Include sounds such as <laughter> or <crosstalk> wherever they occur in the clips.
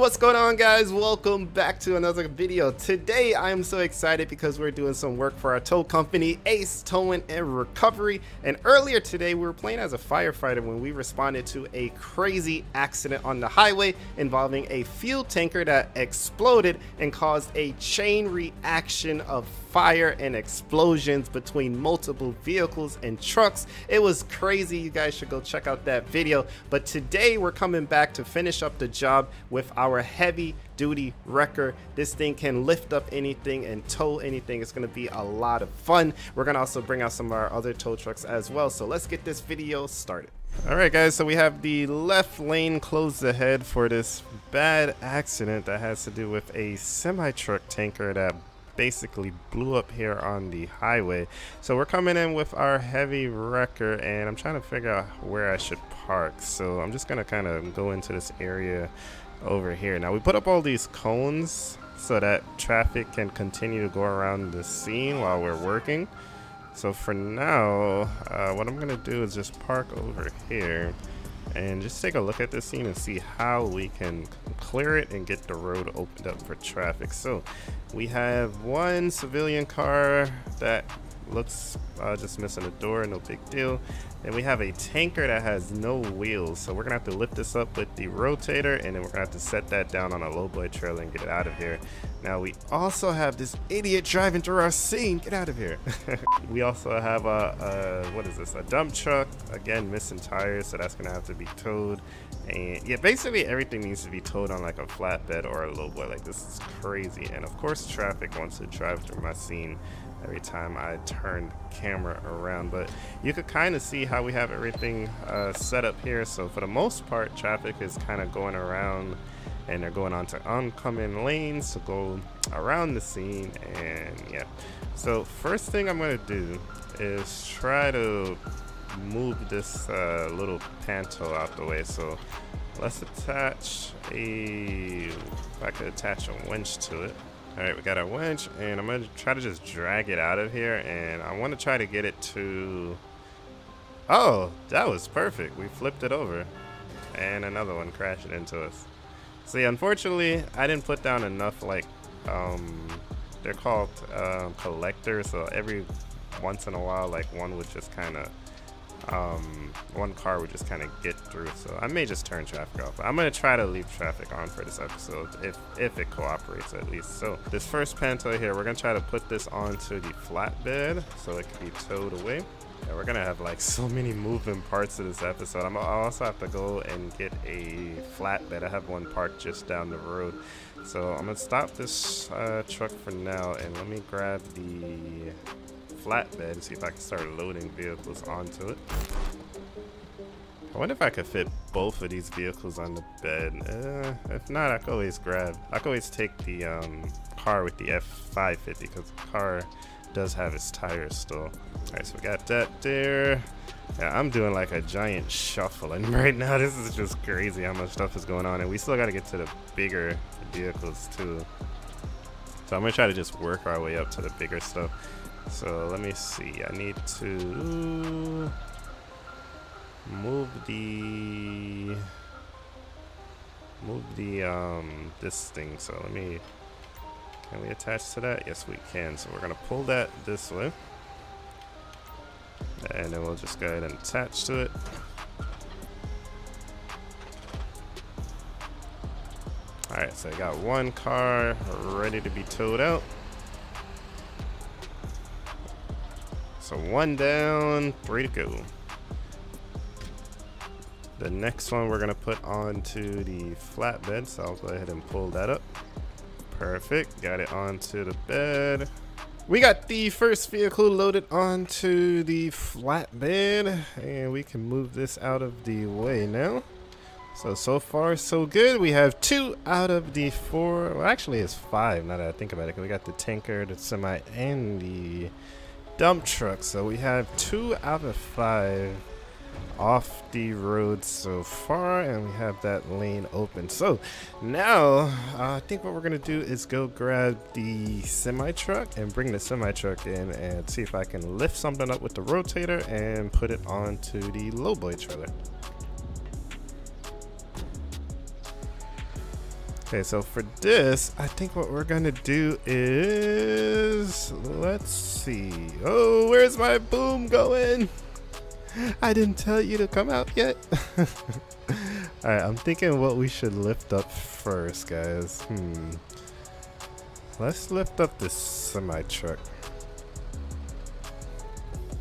what's going on guys? Welcome back to another video. Today I am so excited because we're doing some work for our tow company, Ace Towing and Recovery. And earlier today we were playing as a firefighter when we responded to a crazy accident on the highway involving a fuel tanker that exploded and caused a chain reaction of fire and explosions between multiple vehicles and trucks. It was crazy. You guys should go check out that video. But today we're coming back to finish up the job with our heavy duty wrecker. This thing can lift up anything and tow anything. It's going to be a lot of fun. We're going to also bring out some of our other tow trucks as well. So let's get this video started. Alright guys, so we have the left lane closed ahead for this bad accident that has to do with a semi-truck tanker that basically blew up here on the highway. So we're coming in with our heavy wrecker and I'm trying to figure out where I should park. So I'm just going to kind of go into this area over here. Now we put up all these cones so that traffic can continue to go around the scene while we're working. So for now, uh, what I'm going to do is just park over here and just take a look at this scene and see how we can clear it and get the road opened up for traffic. So we have one civilian car that looks uh, just missing a door, no big deal. And we have a tanker that has no wheels, so we're gonna have to lift this up with the rotator and then we're gonna have to set that down on a lowboy trailer and get it out of here. Now we also have this idiot driving through our scene, get out of here. <laughs> we also have a, a, what is this, a dump truck, again missing tires, so that's gonna have to be towed. And yeah, basically everything needs to be towed on like a flatbed or a lowboy, like this is crazy. And of course traffic wants to drive through my scene every time I turn camera around but you could kind of see how we have everything uh, set up here. So for the most part traffic is kind of going around and they're going onto oncoming lanes to go around the scene and yeah. So first thing I'm gonna do is try to move this uh, little panto out the way. So let's attach a if I could attach a winch to it all right, we got our winch, and I'm gonna try to just drag it out of here, and I want to try to get it to... Oh, that was perfect. We flipped it over, and another one crashed into us. See, unfortunately, I didn't put down enough, like, um, they're called uh, collectors, so every once in a while, like, one would just kind of um, one car would just kind of get through. So I may just turn traffic off. I'm gonna try to leave traffic on for this episode, if if it cooperates at least. So this first Panto here, we're gonna try to put this onto the flatbed so it can be towed away. Yeah, we're gonna have like <laughs> so many moving parts of this episode. I'm, I'll also have to go and get a flatbed. I have one parked just down the road. So I'm gonna stop this uh, truck for now and let me grab the flatbed and see if I can start loading vehicles onto it. I wonder if I could fit both of these vehicles on the bed. Uh, if not, I could always grab, I could always take the um, car with the F550 because the car does have its tires still. Alright, so we got that there. Yeah, I'm doing like a giant shuffle and <laughs> right now this is just crazy how much stuff is going on and we still got to get to the bigger vehicles too. So I'm going to try to just work our way up to the bigger stuff. So let me see. I need to move the move the um this thing. So let me can we attach to that? Yes, we can. So we're gonna pull that this way, and then we'll just go ahead and attach to it. All right, so I got one car ready to be towed out. So one down, three to go. The next one we're gonna put onto the flatbed, so I'll go ahead and pull that up. Perfect, got it onto the bed. We got the first vehicle loaded onto the flatbed, and we can move this out of the way now. So, so far so good. We have two out of the four, well actually it's five now that I think about it. We got the tanker, the semi, and the dump truck. So we have two out of five off the road so far and we have that lane open so now uh, I think what we're gonna do is go grab the semi truck and bring the semi truck in and see if I can lift something up with the rotator and put it onto the lowboy trailer Okay, so for this, I think what we're gonna do is, let's see. Oh, where's my boom going? I didn't tell you to come out yet. <laughs> All right, I'm thinking what we should lift up first, guys. Hmm. Let's lift up this semi truck.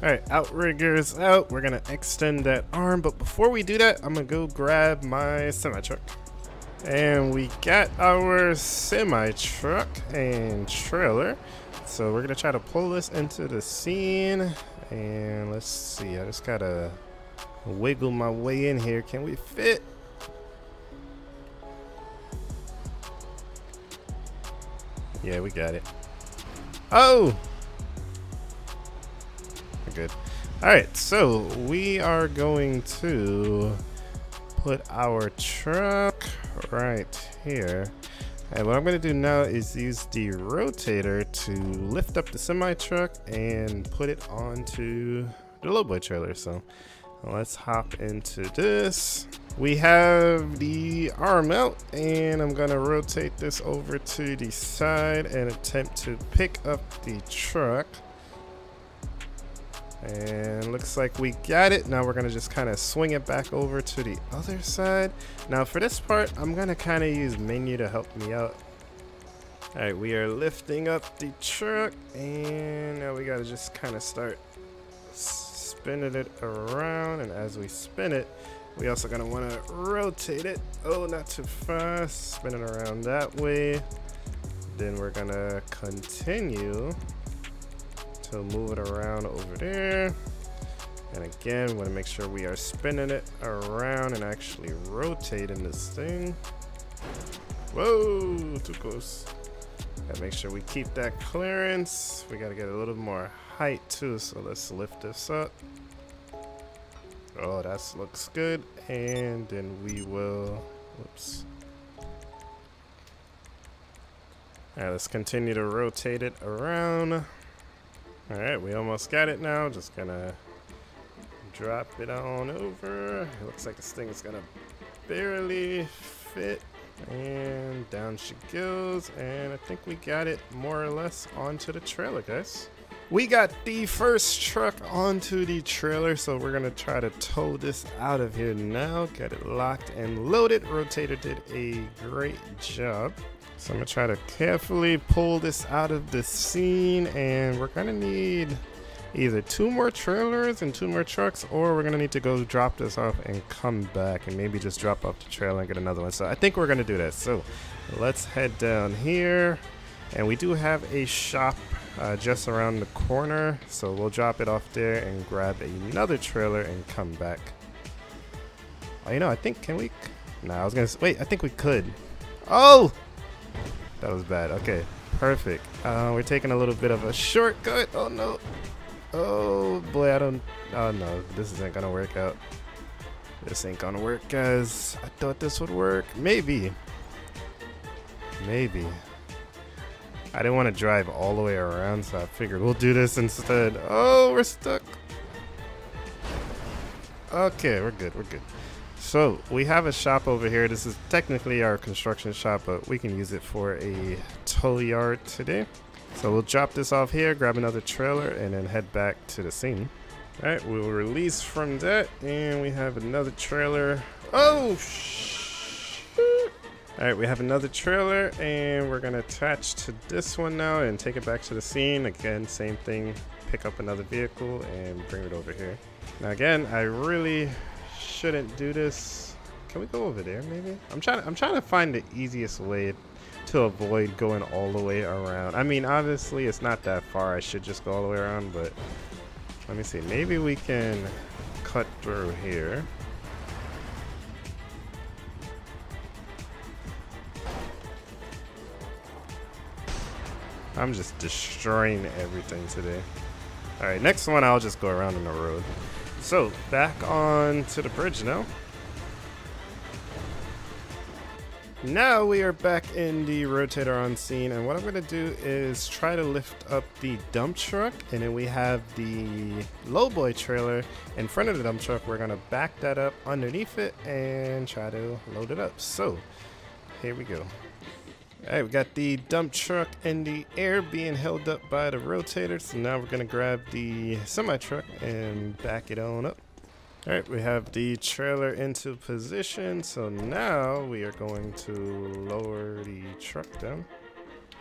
All right, outriggers out. We're gonna extend that arm, but before we do that, I'm gonna go grab my semi truck. And we got our semi truck and trailer. So we're gonna try to pull this into the scene. And let's see, I just gotta wiggle my way in here. Can we fit? Yeah, we got it. Oh! We're good. Alright, so we are going to put our truck right here. And what I'm going to do now is use the rotator to lift up the semi truck and put it onto the lowboy trailer. So let's hop into this. We have the arm out and I'm going to rotate this over to the side and attempt to pick up the truck. And looks like we got it. Now we're gonna just kind of swing it back over to the other side. Now for this part, I'm gonna kind of use menu to help me out. All right, we are lifting up the truck and now we gotta just kind of start spinning it around. And as we spin it, we also gonna wanna rotate it. Oh, not too fast, spin it around that way. Then we're gonna continue to move it around over there. And again, want to make sure we are spinning it around and actually rotating this thing. Whoa, too close. Gotta make sure we keep that clearance. We gotta get a little more height too, so let's lift this up. Oh, that looks good. And then we will, whoops. All right, let's continue to rotate it around. Alright, we almost got it now. Just gonna drop it on over. It looks like this thing is gonna barely fit. And down she goes. And I think we got it more or less onto the trailer, guys. We got the first truck onto the trailer, so we're gonna try to tow this out of here now. Get it locked and loaded. Rotator did a great job. So I'm gonna try to carefully pull this out of the scene and we're gonna need either two more trailers and two more trucks or we're gonna need to go drop this off and come back and maybe just drop off the trailer and get another one. So I think we're gonna do that. So let's head down here and we do have a shop uh, just around the corner. So we'll drop it off there and grab another trailer and come back. Oh, you know, I think, can we? Nah, I was gonna, wait, I think we could. Oh! That was bad. Okay, perfect. Uh, we're taking a little bit of a shortcut. Oh no. Oh boy, I don't. Oh no, this isn't gonna work out. This ain't gonna work, guys. I thought this would work. Maybe. Maybe. I didn't want to drive all the way around, so I figured we'll do this instead. Oh, we're stuck. Okay, we're good. We're good. So we have a shop over here. This is technically our construction shop, but we can use it for a tow yard today. So we'll drop this off here, grab another trailer, and then head back to the scene. All right, we'll release from that, and we have another trailer. Oh, All right, we have another trailer, and we're gonna attach to this one now and take it back to the scene. Again, same thing, pick up another vehicle and bring it over here. Now again, I really shouldn't do this. Can we go over there maybe? I'm trying I'm trying to find the easiest way to avoid going all the way around. I mean, obviously it's not that far. I should just go all the way around, but let me see. Maybe we can cut through here. I'm just destroying everything today. Alright, next one I'll just go around in the road. So, back on to the bridge now. Now we are back in the rotator on scene and what I'm to do is try to lift up the dump truck and then we have the lowboy trailer in front of the dump truck. We're to back that up underneath it and try to load it up. So here we go. Alright, we got the dump truck in the air being held up by the rotator. So now we're going to grab the semi-truck and back it on up. Alright, we have the trailer into position. So now we are going to lower the truck down.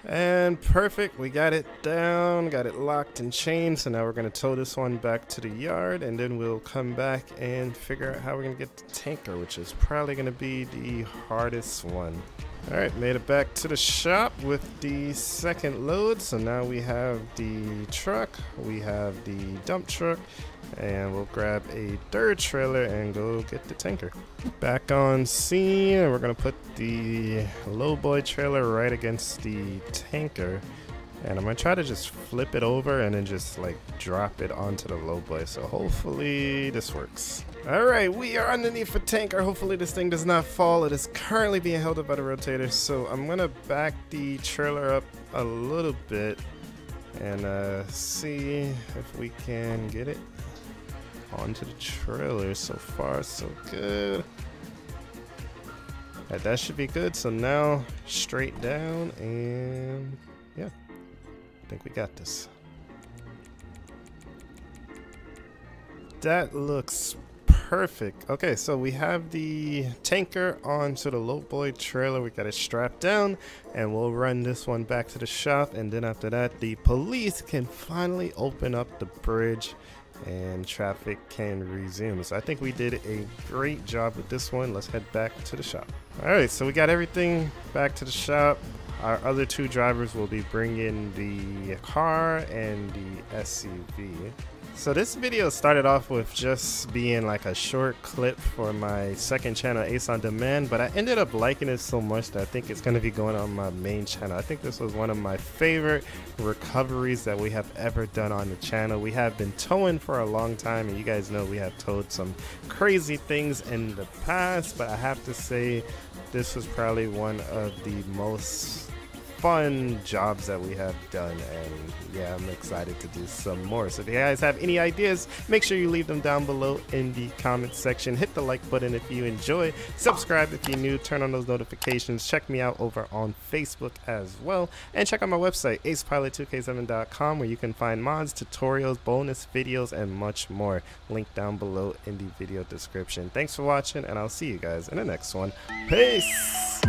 And perfect, we got it down, got it locked and chained. So now we're gonna tow this one back to the yard and then we'll come back and figure out how we're gonna get the tanker, which is probably gonna be the hardest one. All right, made it back to the shop with the second load. So now we have the truck, we have the dump truck, and we'll grab a dirt trailer and go get the tanker. Back on scene, we're gonna put the low boy trailer right against the tanker. And I'm gonna try to just flip it over and then just like drop it onto the low boy. So hopefully this works. All right, we are underneath a tanker. Hopefully this thing does not fall. It is currently being held up by the rotator. So I'm gonna back the trailer up a little bit and uh, see if we can get it onto the trailer. So far, so good. Right, that should be good. So now straight down and yeah, I think we got this. That looks Perfect. Okay, so we have the tanker onto the low boy trailer. We got it strapped down and we'll run this one back to the shop. And then after that, the police can finally open up the bridge and traffic can resume. So I think we did a great job with this one. Let's head back to the shop. All right, so we got everything back to the shop. Our other two drivers will be bringing the car and the SUV. So this video started off with just being like a short clip for my second channel, Ace on Demand, but I ended up liking it so much that I think it's going to be going on my main channel. I think this was one of my favorite recoveries that we have ever done on the channel. We have been towing for a long time, and you guys know we have towed some crazy things in the past, but I have to say this was probably one of the most fun jobs that we have done and yeah i'm excited to do some more. So if you guys have any ideas make sure you leave them down below in the comment section. Hit the like button if you enjoy. Subscribe if you're new. Turn on those notifications. Check me out over on facebook as well. And check out my website acepilot2k7.com where you can find mods tutorials bonus videos and much more. Link down below in the video description. Thanks for watching and i'll see you guys in the next one. Peace